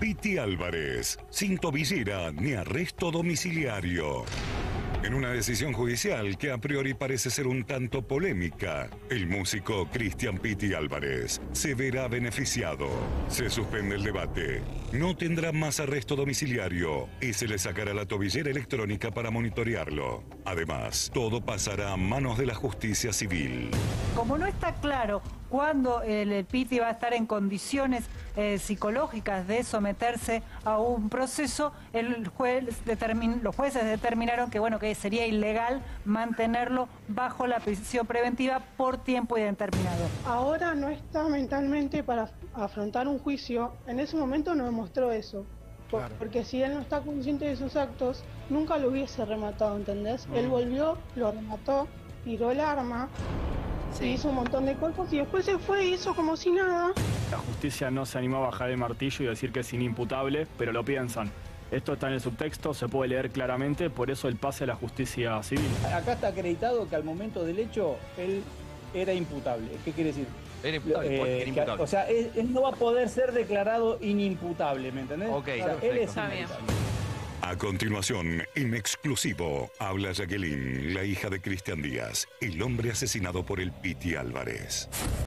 Piti Álvarez, sin tobillera ni arresto domiciliario. En una decisión judicial que a priori parece ser un tanto polémica, el músico Cristian Pitti Álvarez se verá beneficiado. Se suspende el debate. No tendrá más arresto domiciliario y se le sacará la tobillera electrónica para monitorearlo. Además, todo pasará a manos de la justicia civil. Como no está claro cuándo el, el Piti va a estar en condiciones eh, psicológicas de someterse a un proceso, el juez determin- los jueces determinaron que bueno que sería ilegal mantenerlo bajo la prisión preventiva por tiempo indeterminado. Ahora no está mentalmente para afrontar un juicio. En ese momento no demostró eso. Por- Porque si él no está consciente de sus actos, nunca lo hubiese rematado, ¿entendés? Él volvió, lo remató, tiró el arma, y hizo un montón de cosas y después se fue y hizo como si nada. La justicia no se animó a bajar el martillo y decir que es inimputable, pero lo piensan. Esto está en el subtexto, se puede leer claramente, por eso el pase a la justicia civil. Acá está acreditado que al momento del hecho él era imputable. ¿Qué quiere decir? Era imputable, Eh, o sea, él, él no va a poder ser declarado inimputable, ¿me entendés? Ok, O sea, él es. A continuación, en exclusivo, habla Jacqueline, la hija de Cristian Díaz, el hombre asesinado por el Piti Álvarez.